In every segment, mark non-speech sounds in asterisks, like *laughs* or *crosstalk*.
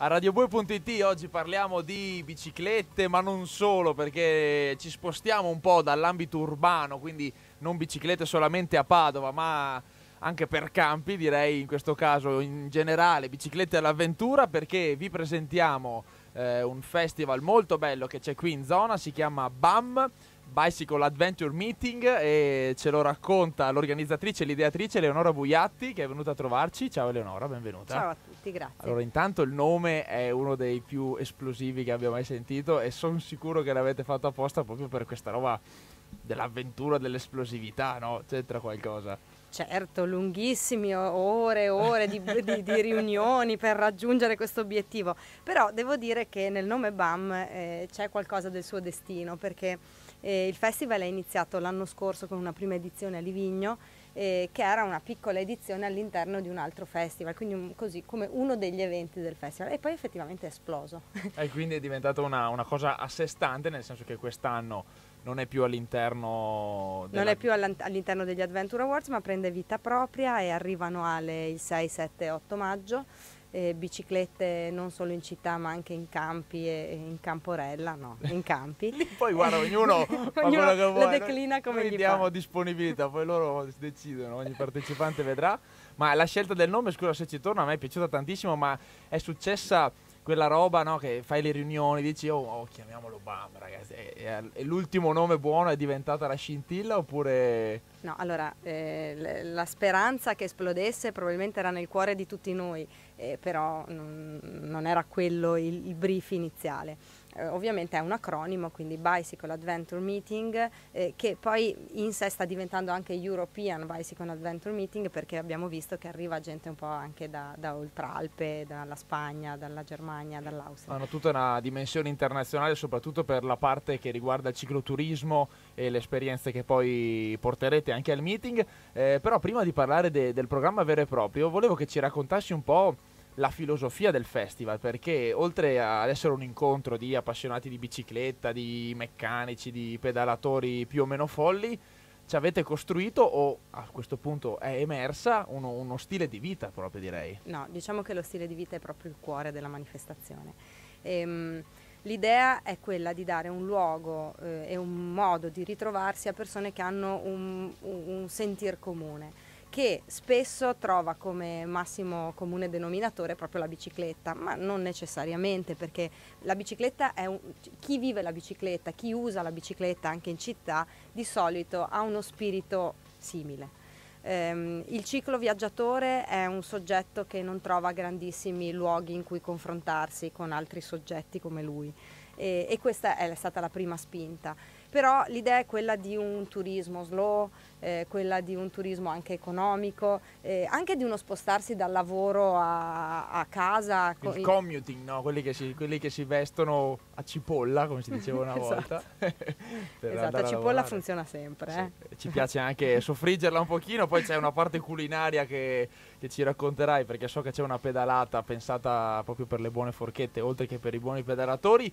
A radiobue.it oggi parliamo di biciclette, ma non solo, perché ci spostiamo un po' dall'ambito urbano, quindi non biciclette solamente a Padova, ma anche per campi, direi in questo caso in generale, biciclette all'avventura, perché vi presentiamo eh, un festival molto bello che c'è qui in zona, si chiama BAM. Bicycle Adventure Meeting e ce lo racconta l'organizzatrice e l'ideatrice Eleonora Buiatti che è venuta a trovarci. Ciao Eleonora, benvenuta. Ciao a tutti, grazie. Allora, intanto il nome è uno dei più esplosivi che abbia mai sentito e sono sicuro che l'avete fatto apposta proprio per questa roba dell'avventura, dell'esplosività, no? C'entra qualcosa. Certo, lunghissime ore e ore di, di, di, riunioni per raggiungere questo obiettivo, però devo dire che nel nome BAM eh, c'è qualcosa del suo destino perché eh, il festival è iniziato l'anno scorso con una prima edizione a Livigno eh, che era una piccola edizione all'interno di un altro festival, quindi un, così come uno degli eventi del festival e poi effettivamente è esploso. E quindi è diventata una, una cosa a sé stante, nel senso che quest'anno non è più all'interno della... non è più all'interno degli Adventure Awards ma prende vita propria e arrivano alle il 6, 7 8 maggio eh, biciclette non solo in città ma anche in campi e, in camporella, no, in campi. *laughs* poi guarda, ognuno, *laughs* ognuno che vuole. declina come noi gli diamo fa. disponibilità, poi loro *laughs* decidono, ogni partecipante vedrà. Ma la scelta del nome, scusa se ci torna, a me è piaciuta tantissimo, ma è successa quella roba no, che fai le riunioni, dici oh, oh chiamiamolo BAM ragazzi, e, e, l'ultimo nome buono è diventata la scintilla oppure... No, allora eh, la speranza che esplodesse probabilmente era nel cuore di tutti noi, eh, però non, non, era quello il, il brief iniziale eh, ovviamente è un acronimo, quindi Bicycle Adventure Meeting, eh, che poi in sé sta diventando anche European Bicycle Adventure Meeting perché abbiamo visto che arriva gente un po' anche da, da Oltralpe, dalla Spagna, dalla Germania, dall'Austria. Hanno tutta una dimensione internazionale, soprattutto per la parte che riguarda il cicloturismo e le esperienze che poi porterete anche al meeting. Eh, però prima di parlare de- del programma vero e proprio, volevo che ci raccontassi un po' la filosofia del festival, perché oltre ad essere un incontro di appassionati di bicicletta, di meccanici, di pedalatori più o meno folli, ci avete costruito o a questo punto è emersa uno, uno, stile di vita proprio direi? No, diciamo che lo stile di vita è proprio il cuore della manifestazione. Ehm, l'idea è quella di dare un luogo eh, e un modo di ritrovarsi a persone che hanno un, un, un sentir comune che spesso trova come massimo comune denominatore proprio la bicicletta, ma non necessariamente perché la bicicletta è un, chi vive la bicicletta, chi usa la bicicletta anche in città, di solito ha uno spirito simile. Um, il ciclo viaggiatore è un soggetto che non trova grandissimi luoghi in cui confrontarsi con altri soggetti come lui e, e questa è stata la prima spinta però l'idea è quella di un turismo slow, eh, quella di un turismo anche economico, eh, anche di uno spostarsi dal lavoro a, a casa. Il commuting, no? quelli, che si, quelli, che si, vestono a cipolla, come si diceva una *laughs* esatto. volta. *laughs* esatto, a cipolla funziona sempre. Sì. Eh. Ci piace anche soffriggerla un pochino, poi c'è una parte culinaria che, che ci racconterai perché so che c'è una pedalata pensata proprio per le buone forchette, oltre che per i buoni pedalatori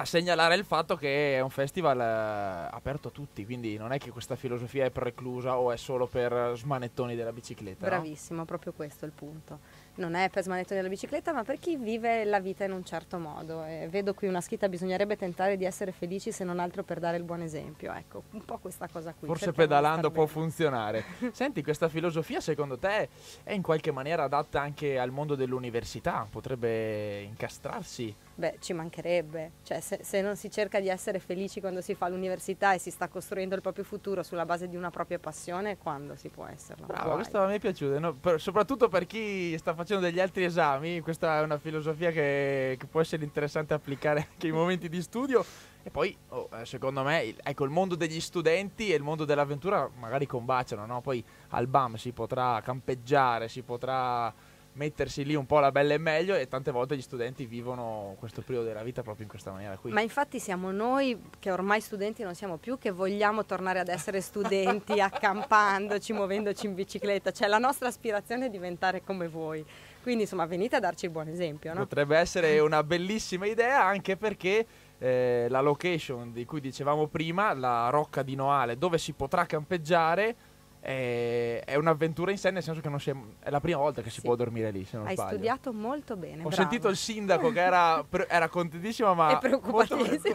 a segnalare il fatto che è un festival eh, aperto a tutti, quindi non è che questa filosofia è preclusa o è solo per smanettoni della bicicletta. Bravissimo, no? proprio questo è il punto. Non è per smanettoni della bicicletta, ma per chi vive la vita in un certo modo. E vedo qui una scritta, bisognerebbe tentare di essere felici se non altro per dare il buon esempio. Ecco, un po' questa cosa qui. Forse pedalando può funzionare. *laughs* Senti, questa filosofia secondo te è in qualche maniera adatta anche al mondo dell'università? Potrebbe incastrarsi? Beh, ci mancherebbe, cioè se, se, non si cerca di essere felici quando si fa l'università e si sta costruendo il proprio futuro sulla base di una propria passione, quando si può esserlo? Bravo, questo a me è piaciuto, no? per, soprattutto per chi sta facendo degli altri esami, questa è una filosofia che, che può essere interessante applicare anche in momenti di studio. E poi, oh, eh, secondo me, ecco, il mondo degli studenti e il mondo dell'avventura magari combaciano, no? Poi al BAM si potrà campeggiare, si potrà mettersi lì un po' la bella e meglio e tante volte gli studenti vivono questo periodo della vita proprio in questa maniera qui. Ma infatti siamo noi che ormai studenti non siamo più che vogliamo tornare ad essere studenti *laughs* accampandoci, muovendoci in bicicletta, cioè la nostra aspirazione è diventare come voi. Quindi insomma venite a darci il buon esempio. No? Potrebbe essere *laughs* una bellissima idea anche perché eh, la location di cui dicevamo prima, la Rocca di Noale, dove si potrà campeggiare è, è un'avventura in sé, nel senso che è, è la prima volta che si Sì. può dormire lì, se non Hai sbaglio. studiato molto bene. Ho bravo. sentito il sindaco *laughs* che era, pre- era contentissimo, ma molto preoccupato, questi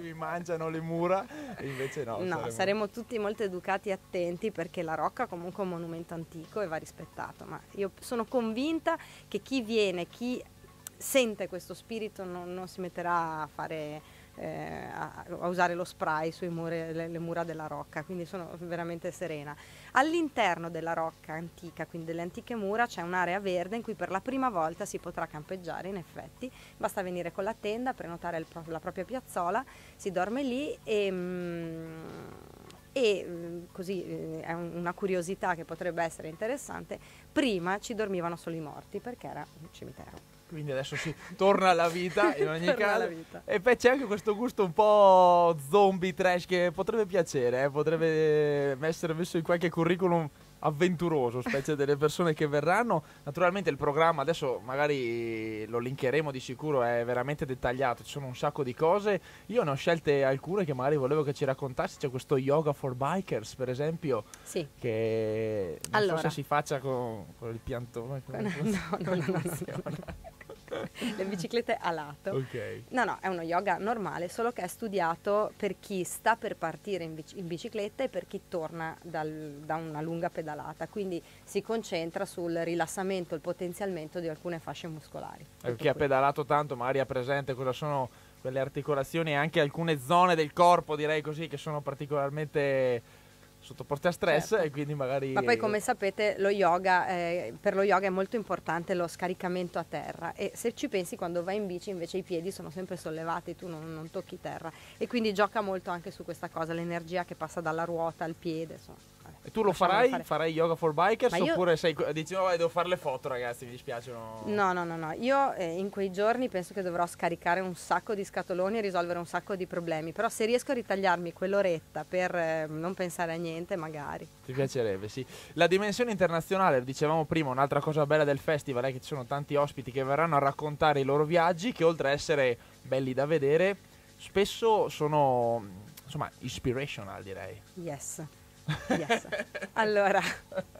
mi *laughs* mangiano le mura, e invece no. No, saremo... tutti molto educati e attenti perché la Rocca comunque è un monumento antico e va rispettato, ma io sono convinta che chi viene, chi sente questo spirito non, non si metterà a fare eh, a, a usare lo spray sui muri, le, le mura della rocca, quindi sono veramente serena. All'interno della rocca antica, quindi delle antiche mura, c'è un'area verde in cui per la prima volta si potrà campeggiare, in effetti, basta venire con la tenda, prenotare pro- la propria piazzola, si dorme lì e... mm, e mm, così eh, è un- una curiosità che potrebbe essere interessante, prima ci dormivano solo i morti perché era un cimitero. Quindi adesso si torna alla vita in *laughs* ogni Torna caso. E poi c'è anche questo gusto un po' zombie trash che potrebbe piacere, eh, potrebbe essere messo in qualche curriculum avventuroso, specie delle persone che verranno. Naturalmente il programma adesso magari lo linkeremo di sicuro, è veramente dettagliato, ci sono un sacco di cose. Io ne ho scelte alcune che magari volevo che ci raccontassi, c'è questo yoga for bikers, per esempio, Sì. che non Allora. so se si faccia con, con il piantone. come *laughs* No, no, no, no, no. *laughs* Le biciclette a lato. Ok. No, no, è uno yoga normale, solo che è studiato per chi sta per partire in, bici- in bicicletta e per chi torna dal- da una lunga pedalata. Quindi si concentra sul rilassamento, il potenziamento di alcune fasce muscolari. Eh, Tutto Chi ha pedalato tanto magari ha presente cosa sono quelle articolazioni e anche alcune zone del corpo, direi così, che sono particolarmente sottoposte a stress Certo. e quindi magari... Ma poi come sapete lo yoga, eh, per lo yoga è molto importante lo scaricamento a terra e se ci pensi quando vai in bici invece i piedi sono sempre sollevati, tu non, non tocchi terra e quindi gioca molto anche su questa cosa, l'energia che passa dalla ruota al piede. Insomma. E tu lo farai? fare. Farai yoga for bikers Ma io- oppure sei, dici no, vai, devo fare le foto ragazzi, mi dispiace. No. No, no, no. Io eh, in quei giorni penso che dovrò scaricare un sacco di scatoloni e risolvere un sacco di problemi, però se riesco a ritagliarmi quell'oretta per eh, non pensare a niente, magari. Ti piacerebbe, sì. La dimensione internazionale, lo dicevamo prima, un'altra cosa bella del festival è che ci sono tanti ospiti che verranno a raccontare i loro viaggi che oltre a essere belli da vedere, spesso sono insomma inspirational direi. Yes. Yes. *laughs* Allora,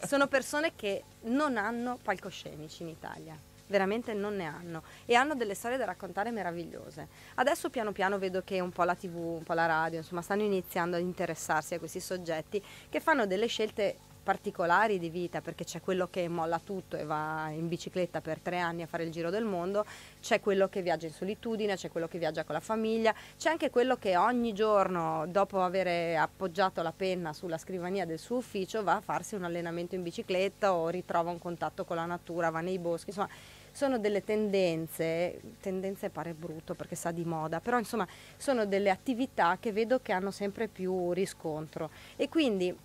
sono persone che non hanno palcoscenici in Italia. Veramente non ne hanno e hanno delle storie da raccontare meravigliose. Adesso piano piano vedo che un po' la TV, un po' la radio, insomma, stanno iniziando ad interessarsi a questi soggetti che fanno delle scelte particolari di vita, perché c'è quello che molla tutto e va in bicicletta per tre anni a fare il giro del mondo, c'è quello che viaggia in solitudine, c'è quello che viaggia con la famiglia, c'è anche quello che ogni giorno, dopo aver appoggiato la penna sulla scrivania del suo ufficio, va a farsi un allenamento in bicicletta o ritrova un contatto con la natura, va nei boschi, insomma sono delle tendenze, tendenze pare brutto perché sa di moda, però insomma sono delle attività che vedo che hanno sempre più riscontro. E quindi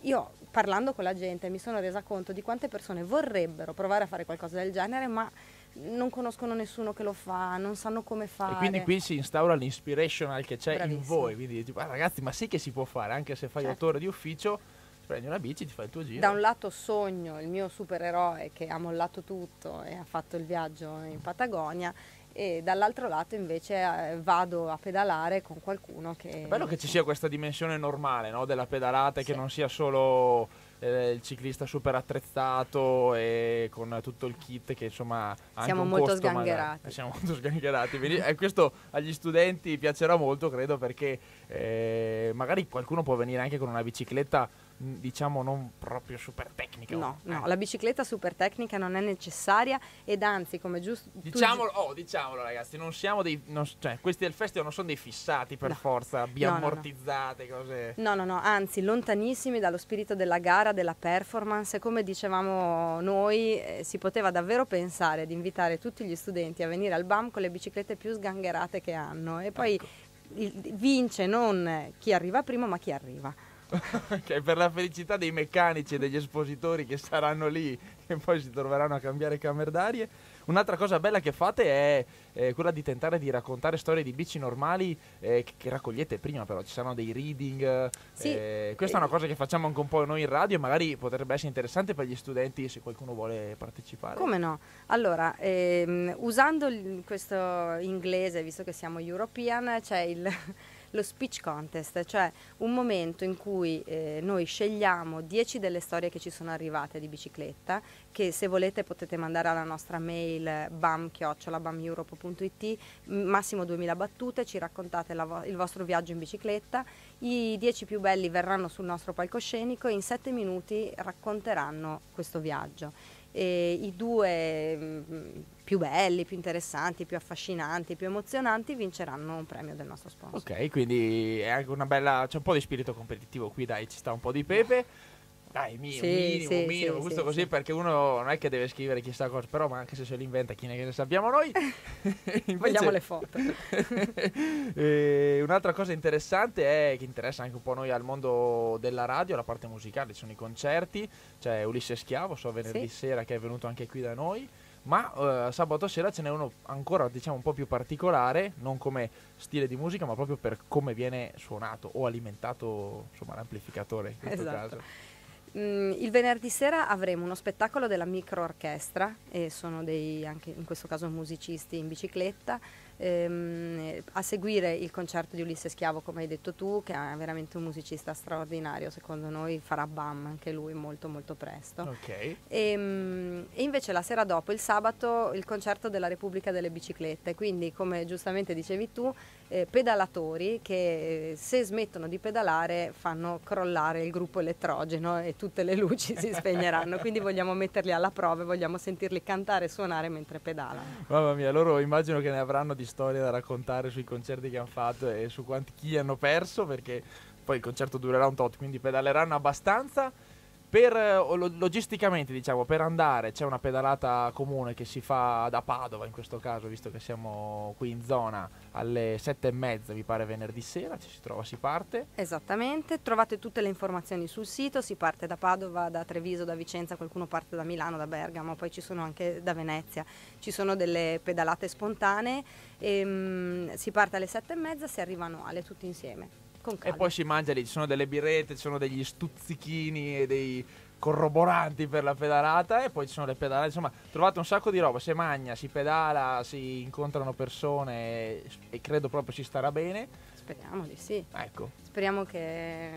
io parlando con la gente mi sono resa conto di quante persone vorrebbero provare a fare qualcosa del genere ma non conoscono nessuno che lo fa, non sanno come fare. E quindi qui si instaura l'inspirational che c'è in Bravissimo. voi. Quindi dici, "Ah, ragazzi, ma sì che si può fare, anche se fai Certo. otto ore di ufficio, prendi una bici, ti fai il tuo giro. Da un lato sogno il mio supereroe che ha mollato tutto e ha fatto il viaggio in Patagonia e dall'altro lato invece eh, vado a pedalare con qualcuno che... È bello che ci sia questa dimensione normale no, della pedalata e che Sì. non sia solo eh, il ciclista super attrezzato e con tutto il kit che insomma Siamo un molto costo magari. sgangherati. Eh, Siamo molto sgangherati. E questo agli studenti piacerà molto, credo, perché eh, magari qualcuno può venire anche con una bicicletta diciamo non proprio super tecnica. No, Eh. no, la bicicletta super tecnica non è necessaria ed anzi, come giusto... Diciamolo, oh, diciamolo ragazzi, non siamo dei... non- cioè, questi del festival non sono dei fissati per No. forza, No, no, no. biammortizzate, cose... No, no, no, anzi, lontanissimi dallo spirito della gara, della performance. Come dicevamo noi, eh, si poteva davvero pensare di invitare tutti gli studenti a venire al BAM con le biciclette più sgangherate che hanno. E poi Ecco. il- vince non chi arriva prima, ma chi arriva. *laughs* Ok, per la felicità dei meccanici e degli espositori che saranno lì e poi si troveranno a cambiare camere d'arie. Un'altra cosa bella che fate è eh, quella di tentare di raccontare storie di bici normali eh, che, che raccogliete prima, però ci saranno dei reading. Sì. eh, questa è una cosa che facciamo anche un po' noi in radio, magari potrebbe essere interessante per gli studenti se qualcuno vuole partecipare. Come no? Allora, ehm, usando questo inglese, visto che siamo European, c'è il lo speech contest, cioè un momento in cui eh, noi scegliamo 10 delle storie che ci sono arrivate di bicicletta, che se volete potete mandare alla nostra mail bam-bameurope.it, massimo 2000 battute, ci raccontate vo- il vostro viaggio in bicicletta, i 10 più belli verranno sul nostro palcoscenico e in 7 minuti racconteranno questo viaggio. E I due mm, più belli, più interessanti, più affascinanti, più emozionanti vinceranno un premio del nostro sponsor. Ok, quindi è anche una bella. c'è un po' di spirito competitivo qui, dai, ci sta un po' di pepe. Dai, mi- Sì, minimo, sì, minimo, sì, giusto sì, così sì. perché uno non è che deve scrivere chissà cosa, però ma anche se se lo inventa chi ne ne sappiamo noi. *laughs* Invece- Vogliamo le foto. *laughs* Eh, un'altra cosa interessante è che interessa anche un po' noi al mondo della radio, la parte musicale, ci sono i concerti, c'è Ulisse Schiavo, so venerdì sera che è venuto anche qui da noi, ma eh, sabato sera ce n'è uno ancora diciamo un po' più particolare, non come stile di musica, ma proprio per come viene suonato o alimentato insomma l'amplificatore in questo Esatto. caso. Mm, il venerdì sera avremo uno spettacolo della microorchestra e sono dei, anche in questo caso musicisti in bicicletta. Ehm, a seguire il concerto di Ulisse Schiavo, come hai detto tu, che è veramente un musicista straordinario, secondo noi farà BAM anche lui molto molto presto. Ok. E, mm, e invece la sera dopo, il sabato, il concerto della Repubblica delle Biciclette, quindi come giustamente dicevi tu, eh, pedalatori che eh, se smettono di pedalare fanno crollare il gruppo elettrogeno e tutte le luci si spegneranno, quindi vogliamo metterli alla prova e vogliamo sentirli cantare e suonare mentre pedalano. Mamma mia, loro immagino che ne avranno di storie da raccontare sui concerti che hanno fatto e su quanti chi hanno perso, perché poi il concerto durerà un tot, quindi pedaleranno abbastanza. Per, eh, logisticamente, diciamo, per andare c'è una pedalata comune che si fa da Padova in questo caso, visto che siamo qui in zona alle sette e mezza, mi pare venerdì sera, ci si trova, si parte. Esattamente, trovate tutte le informazioni sul sito, si parte da Padova, da Treviso, da Vicenza, qualcuno parte da Milano, da Bergamo, poi ci sono anche da Venezia, ci sono delle pedalate spontanee, e, mm, si parte alle sette e mezza, si arriva a Noale tutti insieme. E poi si mangia lì, ci sono delle birrette, ci sono degli stuzzichini e dei corroboranti per la pedalata e poi ci sono le pedalate, insomma trovate un sacco di roba, si magna, si pedala, si incontrano persone e, e credo proprio si starà bene. Speriamo di sì, Ecco, speriamo che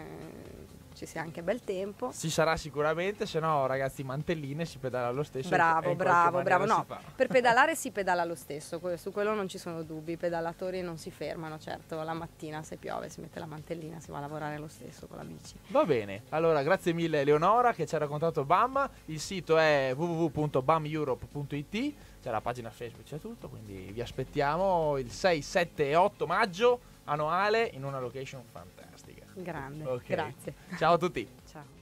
ci sia anche bel tempo. ci sarà sicuramente, se no ragazzi mantelline si pedala lo stesso. Bravo, bravo, bravo. No, per *laughs* pedalare si pedala lo stesso, su quello non ci sono dubbi. I pedalatori non si fermano, certo, la mattina se piove si mette la mantellina, si va a lavorare lo stesso con la bici. Va bene, allora grazie mille Eleonora che ci ha raccontato BAM, il sito è www.bameurope.it, c'è la pagina Facebook, c'è tutto, quindi vi aspettiamo il 6, 7 e 8 maggio a Noale in una location fantastica. Grande, Ok. grazie. Ciao a tutti. Ciao.